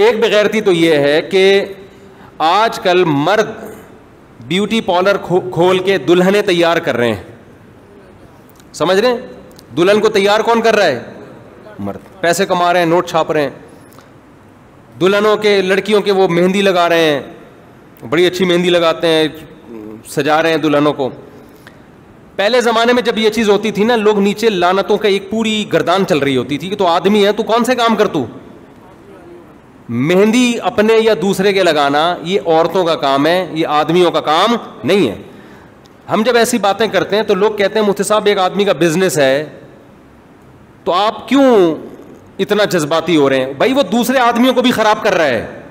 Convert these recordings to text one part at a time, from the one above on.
एक बेगैरती तो ये है कि आजकल मर्द ब्यूटी पार्लर खो, खोल के दुल्हने तैयार कर रहे हैं। समझ रहे हैं? दुल्हन को तैयार कौन कर रहा है? मर्द। पैसे कमा रहे हैं नोट छाप रहे हैं। दुल्हनों के लड़कियों के वो मेहंदी लगा रहे हैं। बड़ी अच्छी मेहंदी लगाते हैं सजा रहे हैं दुल्हनों को। पहले ज़माने में जब ये चीज़ होती थी ना लोग नीचे लानतों का एक पूरी गर्दान चल रही होती थी कि तो आदमी है तू कौन से काम कर तू? मेहंदी अपने या दूसरे के लगाना, ये औरतों का काम है, ये आदमियों का काम नहीं है। हम जब ऐसी बातें करते हैं तो लोग कहते हैं, मुफ्ती साहब, एक आदमी का बिज़नेस है तो आप क्यों इतना जज्बाती हो रहे हैं? भाई, वो दूसरे आदमियों को भी खराब कर रहा है।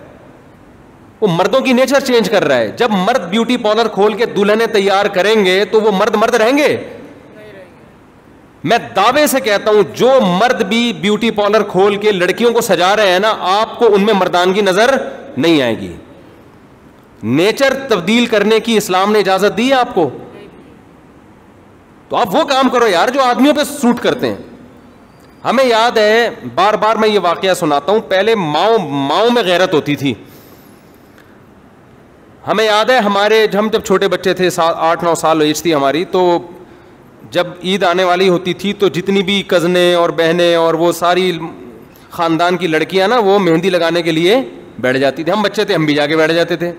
वो मर्दों की नेचर चेंज कर रहा है। जब मर्द ब्यूटी पार्लर खोल के दुल्हने तैयार करेंगे तो वो मर्द मर्द रहेंगे। मैं दावे से कहता हूँ, जो मर्द भी ब्यूटी पार्लर खोल के लड़कियों को सजा रहे हैं ना, आपको उनमें मर्दानगी नज़र नहीं आएगी। नेचर तब्दील करने की इस्लाम ने इजाज़त दी है आपको? तो आप वो काम करो यार, जो आदमियों पे सूट करते हैं। हमें याद है बार बार मैं ये वाकया सुनाता हूँ, पहले माओ माओ में गैरत होती थी। हमें याद है, हमारे, हम जब छोटे बच्चे थे आठ नौ साल एज थी हमारी तो जब ईद आने वाली होती थी तो जितनी भी कज़नें और बहनें और वो सारी ख़ानदान की लड़कियाँ ना, वो मेहंदी लगाने के लिए बैठ जाती थी। हम बच्चे थे, हम भी जाके बैठ जाते थे।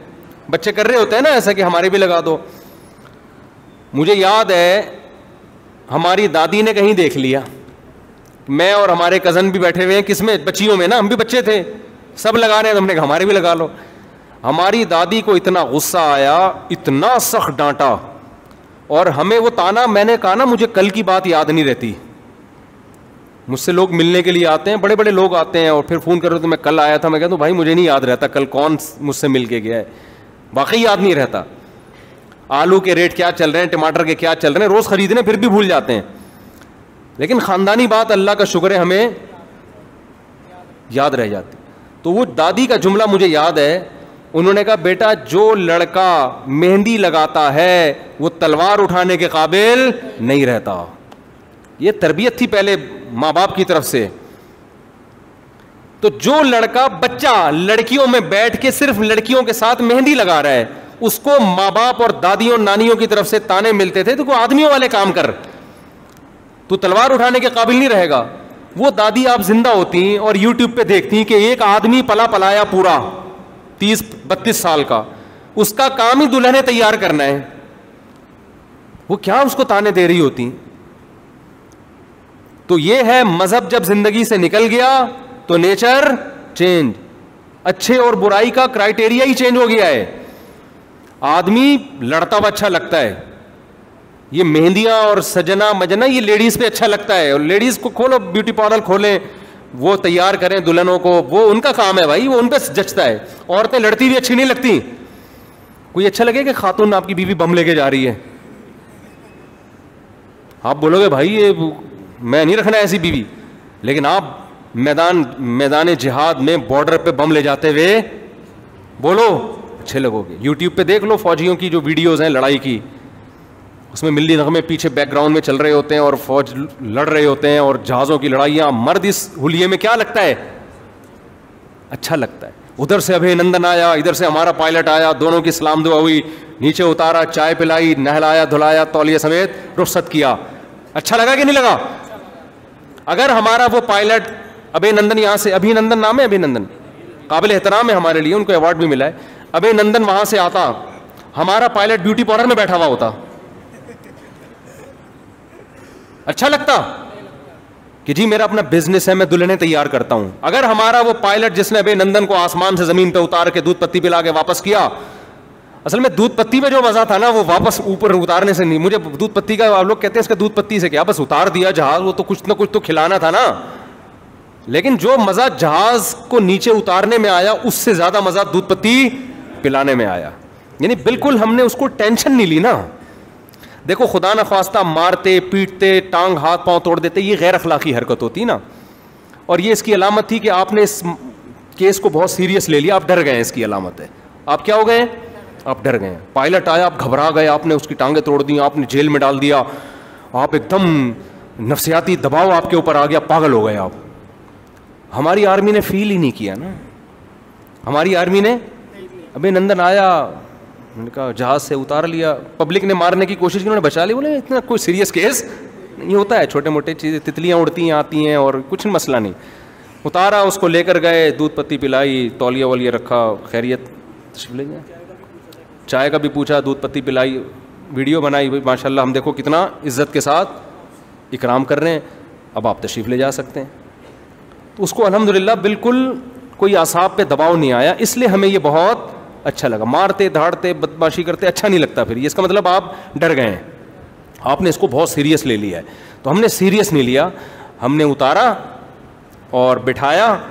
बच्चे कर रहे होते हैं ना ऐसा कि हमारे भी लगा दो। मुझे याद है, हमारी दादी ने कहीं देख लिया। मैं और हमारे कज़न भी बैठे हुए हैं, किसमें? बच्चियों में ना, हम भी बच्चे थे। सब लगा रहे हैं तो हमने हमारे भी लगा लो। हमारी दादी को इतना गुस्सा आया, इतना सख्त डांटा। और हमें वो ताना, मैंने कहा ना, मुझे कल की बात याद नहीं रहती। मुझसे लोग मिलने के लिए आते हैं बड़े बड़े लोग आते हैं और फिर फ़ोन करो तो मैं कल आया था, मैं कहता हूँ, भाई, मुझे नहीं याद रहता कल कौन मुझसे मिल के गया है। वाकई याद नहीं रहता। आलू के रेट क्या चल रहे हैं, टमाटर के क्या चल रहे हैं, रोज़ ख़रीदने फिर भी भूल जाते हैं। लेकिन ख़ानदानी बात, अल्लाह का शुक्र है, हमें याद रह जाती। तो वो दादी का जुमला मुझे याद है उन्होंने कहा, बेटा, जो लड़का मेहंदी लगाता है, वो तलवार उठाने के काबिल नहीं रहता। ये तरबियत थी पहले माँ बाप की तरफ़ से। तो जो लड़का बच्चा लड़कियों में बैठ के सिर्फ़ लड़कियों के साथ मेहंदी लगा रहा है, उसको माँ बाप और दादियों नानियों की तरफ़ से ताने मिलते थे तो को आदमियों वाले काम कर। तू तलवार उठाने के काबिल नहीं रहेगा। वो दादी आप ज़िंदा होती और यूट्यूब पे देखती कि एक आदमी पला पलाया पूरा। तीस, बत्तीस साल का। उसका काम ही दुल्हने तैयार करना है। वो क्या उसको ताने दे रही होती? तो ये है मज़हब जब ज़िंदगी से निकल गया तो नेचर चेंज। अच्छे और बुराई का क्राइटेरिया ही चेंज हो गया है। आदमी लड़ता हुआ अच्छा लगता है। ये मेहंदियाँ और सजना मजना ये लेडीज़ पे अच्छा लगता है। और लेडीज़ को खोलो, ब्यूटी पार्लर खोलें। वो तैयार करें दुल्हनों को, वो उनका काम है भाई, वो उन पर जचता है। औरतें लड़ती भी अच्छी नहीं लगती। कोई अच्छा लगे कि खातून आपकी बीवी बम लेके जा रही है? आप बोलोगे, भाई, ये मैं नहीं रखना ऐसी बीवी। लेकिन आप मैदान मैदान जिहाद में बॉर्डर पे बम ले जाते हुए बोलो, अच्छे लगोगे। यूट्यूब पे देख लो फौजियों की जो वीडियोस हैं, लड़ाई की। उसमें मिल्ली नगमे पीछे बैकग्राउंड में चल रहे होते हैं और फौज लड़ रहे होते हैं और जहाज़ों की लड़ाइयाँ, मर्द इस हुलिये में क्या लगता है? अच्छा लगता है। उधर से अभिनंदन आया, इधर से हमारा पायलट आया, दोनों की सलाम दुआ हुई। नीचे उतारा, चाय पिलाई, नहलाया, धुलाया, तौलिया समेत रुखसत किया। अच्छा लगा कि नहीं लगा? अगर हमारा वो पायलट अभिनंदन यहाँ से, अभिनंदन नाम है अभिनंदन? काबिल एहतराम है हमारे लिए, उनको अवार्ड भी मिला है। अभिनंदन वहाँ से आता। हमारा पायलट ब्यूटी पार्लर में बैठा हुआ होता। अच्छा लगता कि जी, मेरा अपना बिज़नेस है, मैं दुल्हने तैयार करता हूँ। अगर हमारा वो पायलट जिसने अभी नंदन को आसमान से ज़मीन पे उतार के दूध पत्ती पिला के वापस किया, असल में दूध पत्ती में जो मज़ा था ना, वो वापस ऊपर उतारने से नहीं। मुझे दूध पत्ती का, आप लोग कहते हैं इसका दूध पत्ती से क्या? बस उतार दिया जहाज़, वो तो कुछ ना कुछ तो खिलाना था ना। लेकिन जो मज़ा जहाज़ को नीचे उतारने में आया, उससे ज़्यादा मज़ा दूध पत्ती पिलाने में आया। यानी बिल्कुल हमने उसको टेंशन नहीं ली ना। देखो, खुदा न खास्ता मारते, पीटते, टांग हाथ पाँव तोड़ देते, ये गैर अखलाकी हरकत होती ना। और ये इसकी अलामत थी कि आपने इस केस को बहुत सीरियस ले लिया, आप डर गए इसकी अलामत है। आप क्या हो गए? आप डर गए पायलट आया, आप घबरा गए, आपने उसकी टांगें तोड़ दी, आपने जेल में डाल दिया। आप एकदम नफसियाती दबाव आपके ऊपर आ गया, पागल हो गए आप। हमारी आर्मी ने फील ही नहीं किया ना। हमारी आर्मी ने अभी नंदन आया उन्होंने कहा, जहाज़ से उतार लिया। पब्लिक ने मारने की कोशिश की, उन्होंने बचा लिया। बोले, इतना कोई सीरियस केस नहीं होता है। छोटे मोटे चीज़ें, तितलियाँ उड़ती हैं, आती हैं और कुछ मसला नहीं। उतारा, उसको लेकर गए, दूध पत्ती पिलाई, तौलिया वलिया रखा, खैरियत ले गए। चाय का भी पूछा, दूध पत्ती पिलाई, वीडियो बनाई, भाई, माशाल्लाह, हम देखो कितना इज़्ज़त के साथ इकराम कर रहे हैं। अब आप तशरीफ़ ले जा सकते हैं। तो उसको अल्हम्दुलिल्लाह, बिल्कुल कोई आसाब पे दबाव नहीं आया। इसलिए हमें ये बहुत अच्छा लगा। मारते, धाड़ते, बदमाशी करते अच्छा नहीं लगता फिर। इसका मतलब आप डर गए हैं। आपने इसको बहुत सीरियस ले लिया है। तो हमने सीरियस नहीं लिया। हमने उतारा और बिठाया।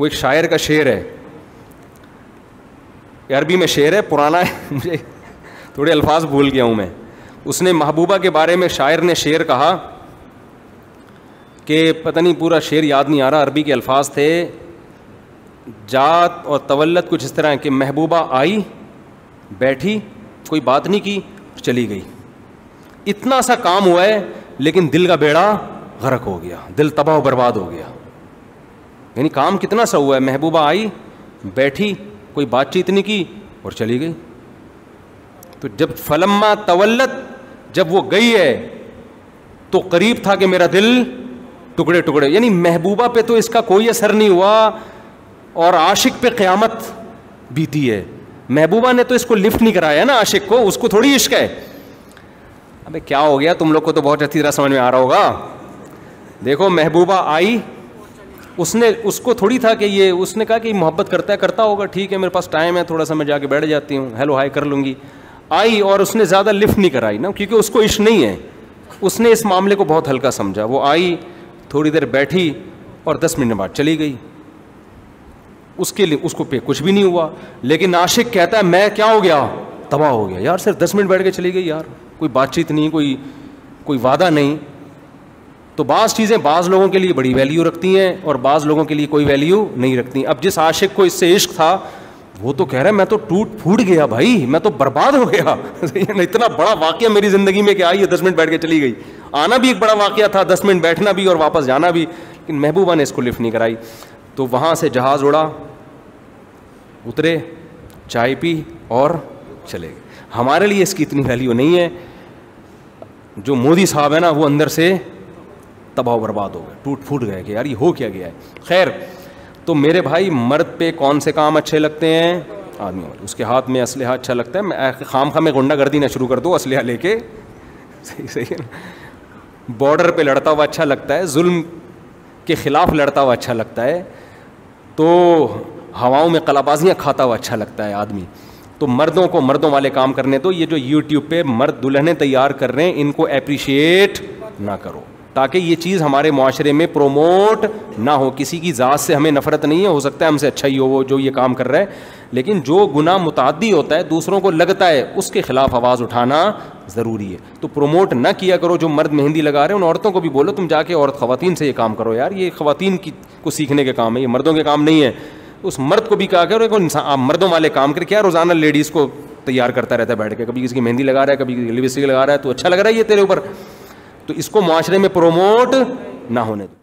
वो एक शायर का शेर है। अरबी में शेर है, पुराना है। मुझे थोड़े अल्फाज भूल गया हूँ मैं। उसने महबूबा के बारे में शायर ने शेर कहा कि पता नहीं पूरा शेर याद नहीं आ रहा। अरबी के अल्फाज थे जात और तवल्लत कुछ इस तरह कि महबूबा आई, बैठी, कोई बात नहीं की, चली गई। इतना सा काम हुआ है, लेकिन दिल का बेड़ा गरक हो गया, दिल तबाह बर्बाद हो गया। यानी काम कितना सा हुआ है, महबूबा आई, बैठी, कोई बातचीत नहीं की और चली गई। तो जब फलम्मा तवल्लत, जब वो गई है तो करीब था कि मेरा दिल टुकड़े टुकड़े यानी महबूबा पे तो इसका कोई असर नहीं हुआ और आशिक पे क़यामत बीती है। महबूबा ने तो इसको लिफ्ट नहीं कराया ना आशिक को, उसको थोड़ी इश्क है। अबे क्या हो गया? तुम लोग को तो बहुत अच्छी तरह समझ में आ रहा होगा। देखो, महबूबा आई, उसने, उसको थोड़ी था कि ये, उसने कहा कि मोहब्बत करता है, करता होगा, ठीक है, मेरे पास टाइम है, थोड़ा सा मैं जाके बैठ जाती हूँ हेलो हाई कर लूँगी। आई और उसने ज़्यादा लिफ्ट नहीं कराई ना, क्योंकि उसको इश्क नहीं है। उसने इस मामले को बहुत हल्का समझा। वो आई, थोड़ी देर बैठी और दस मिनट बाद चली गई। उसके लिए, उसको पे कुछ भी नहीं हुआ। लेकिन आशिक कहता है, मैं क्या हो गया? तबाह हो गया। यार, सिर्फ़ दस मिनट बैठ के चली गई यार। कोई बातचीत नहीं, कोई कोई वादा नहीं। तो बाज़ चीज़ें बाज़ लोगों के लिए बड़ी वैल्यू रखती हैं और बाज़ लोगों के लिए कोई वैल्यू नहीं रखती। अब जिस आशिक को इससे इश्क था, वो तो कह रहा है, मैं तो टूट फूट गया भाई, मैं तो बर्बाद हो गया। इतना बड़ा वाक्य मेरी ज़िंदगी में क्या आई है, दस मिनट बैठ के चली गई। आना भी एक बड़ा वाक्य था, दस मिनट बैठना भी और वापस जाना भी, लेकिन महबूबा ने इसको लिफ्ट नहीं कराई। तो वहाँ से जहाज़ उड़ा। उतरे, चाय पी और चले गए। हमारे लिए इसकी इतनी वैल्यू नहीं है। जो मोदी साहब है ना, वो अंदर से तबाह बर्बाद हो गए, टूट फूट गए कि यार ये हो क्या गया है? खैर तो मेरे भाई, मर्द पे कौन से काम अच्छे लगते हैं? आदमी वाले उसके हाथ में असलहा अच्छा लगता है। मैं खाम खा में गुंडागर्दी ना शुरू कर दो असलहा लेके। सही सही है बॉर्डर पे लड़ता हुआ अच्छा लगता है, जुल्म के ख़िलाफ़ लड़ता हुआ अच्छा लगता है। तो हवाओं में कलाबाजियाँ खाता हुआ अच्छा लगता है आदमी। तो मर्दों को मर्दों वाले काम करने दो, ये जो यूट्यूब पे मर्द दुल्हने तैयार कर रहे हैं, इनको अप्रिशिएट ना करो। ताकि ये चीज़ हमारे माशरे में प्रोमोट ना हो। किसी की ज़ात से हमें नफ़रत नहीं है, हो सकता है हमसे अच्छा ही हो वो, जो ये काम कर रहा है। लेकिन जो गुना मुतादी होता है, दूसरों को लगता है, उसके ख़िलाफ़ आवाज़ उठाना ज़रूरी है। तो प्रोमोट ना किया करो, जो मर्द मेहंदी लगा रहे हैं, उन औरतों को भी बोलो, तुम जाके औरत ख़वातीन से ये काम करो यार। ये ख़वातीन की, को सीखने के काम है, ये मर्दों के काम नहीं है। उस मर्द को भी कहा करो इंसान आप मर्दों वाले काम करके क्या रोज़ाना लेडीज़ को तैयार करता रहता है बैठ के? कभी किसी की मेहंदी लगा रहा है, कभी लिपस्टिक लगा रहा है तो अच्छा लग रहा है ये तेरे ऊपर? तो इसको माशरे में प्रोमोट ना होने दो।